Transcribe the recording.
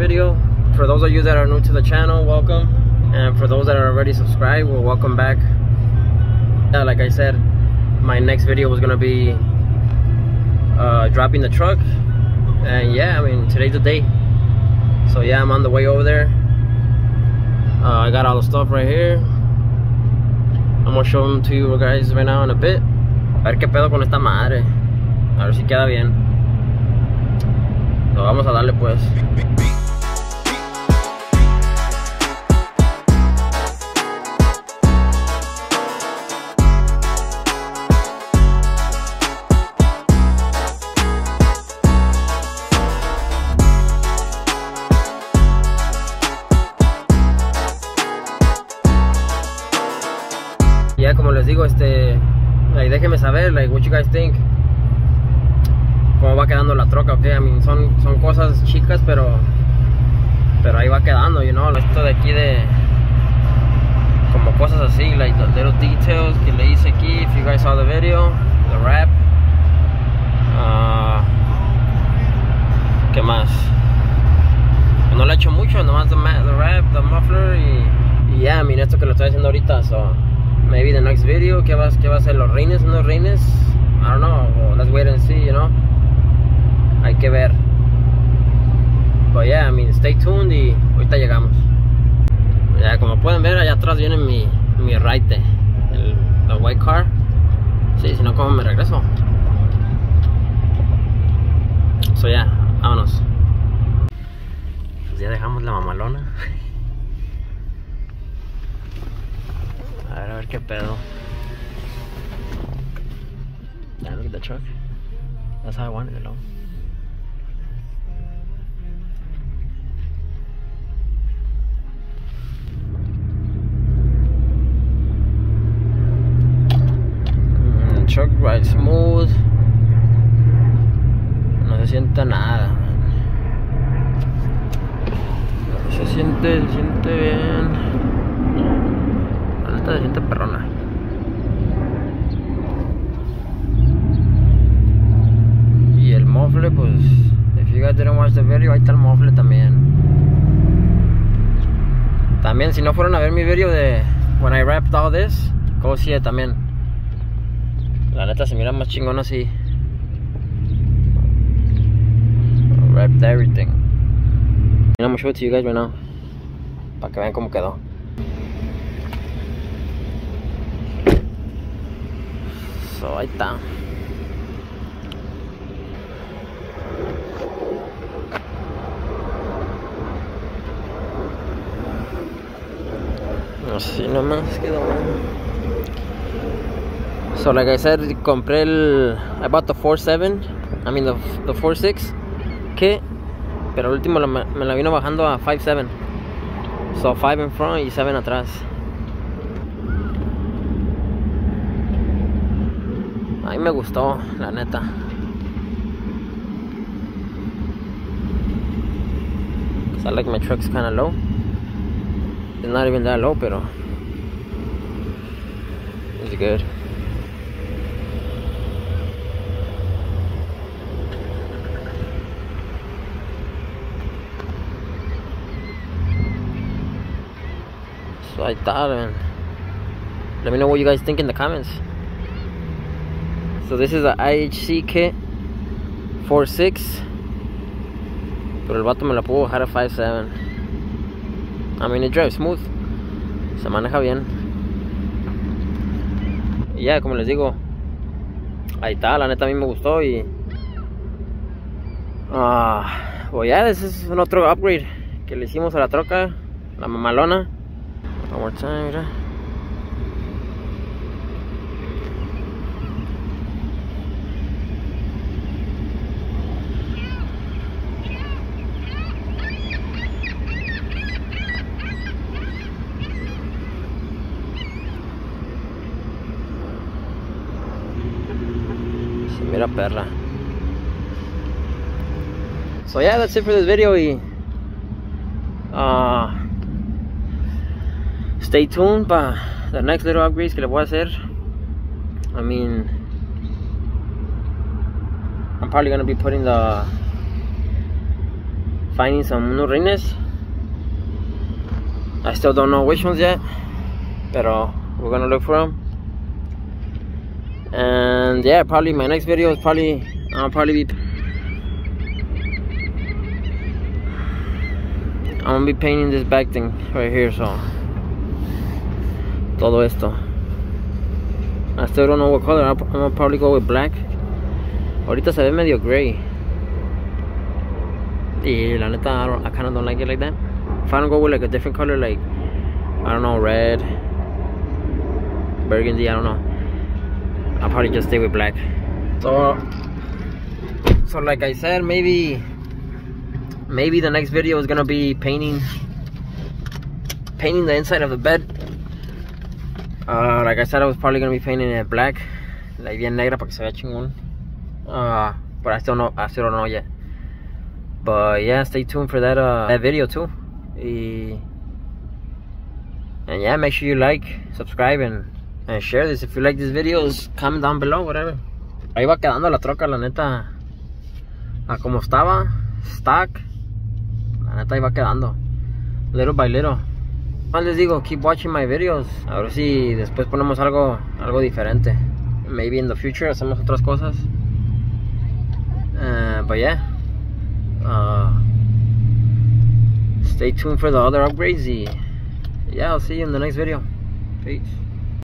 video. For those of you that are new to the channel, welcome. And for those that are already subscribed, well, welcome back. Like I said, my next video was gonna be uh, dropping the truck. And yeah, I mean, today's the day. So yeah, I'm on the way over there. Uh, I got all the stuff right here. I'm gonna show them to you guys right now in a bit. A ver qué pedo con esta madre. A ver si queda bien. Vamos a darle pues. Ya como les digo, este, like, déjenme saber, like, what you guys think. Cómo va quedando la troca, ok, son, son cosas chicas, pero, pero ahí va quedando, you know. Esto de aquí de, como cosas así, like the little details que le hice aquí. If you guys saw the video, the wrap. Ah, ¿Qué más? No le he hecho mucho, nomás the, the wrap, the muffler y, y ya, mira esto que lo estoy haciendo ahorita, so maybe the next video, ¿qué va, qué va a ser? ¿Los reines? ¿Unos reines? I don't know, let's wait and see, you know. Hay que ver. But yeah, I mean, stay tuned y ahorita llegamos. Ya, como pueden ver, allá atrás viene mi, mi raite, el the white car. Sí, si no, ¿cómo me regreso? So ya, vámonos. Pues ya dejamos la mamalona. A ver, a ver qué pedo. Yeah, look at the truck. That's how I wanted it, though. Truck ride smooth. No se siente nada. Se siente, se siente bien. La neta se siente perrona. Y el mofle, pues, if you guys didn't watch the video, ahí está el mofle también. También, si no fueron a ver mi video de when I wrapped all this, como si también. La neta se mira más chingón así. Wrapped everything. I'm gonna show it to you guys right now. Para que vean cómo quedó. So, ahí está. Así nomás quedó. So like I said, compré el I bought the 4.7, I mean the, the 4.6 que pero el último me la vino bajando a 5.7. So 5 in front y 7 atrás. A mí me gustó, la neta. I like my trucks kind of low. It's not even that low, pero it's good. I thought, man. Let me know what you guys think in the comments. So this is a IHC kit 4.6 Pero el vato me la pudo bajar a 5.7 I mean it drives smooth. Se maneja bien. Y ya, como les digo Ahí está, la neta a mí me gustó y Ah, pues ya, ese es otro upgrade Que le hicimos a la troca La mamalona One more time, Se mira perra. So yeah, that's it for this video uh, stay tuned para the next little upgrades que le voy a hacer. I mean, I'm probably gonna be putting the finding some new rines. I still don't know which ones yet, but we're gonna look for them. And yeah, probably my next video is probably I'll probably be I'm gonna be painting this back thing right here, so todo esto. I still don't know what color. I'm gonna probably go with black. Ahorita se ve medio gray. Y la neta, I, I kind of don't like it like that. If I don't go with like a different color, like I don't know, red, burgundy, I don't know. I'll probably just stay with black. So, so like I said, maybe, maybe the next video is gonna be painting, painting the inside of the bed. Uh, like I said, I was probably gonna be painting it black, like bien negra para que se vea chingón. Uh, but I still know, I still don't know yet. But yeah, stay tuned for that uh, that video too. Y, and yeah, make sure you like, subscribe, and, and share this. If you like these videos, comment down below, whatever. Ahí va quedando la troca, la neta. A como estaba, stock. La neta va quedando. Little by little. Más les digo, keep watching my videos. A ver si después ponemos algo, algo diferente. Maybe in the future hacemos otras cosas. Uh, but yeah. Uh, stay tuned for the other upgrades. Yeah, I'll see you in the next video. Peace.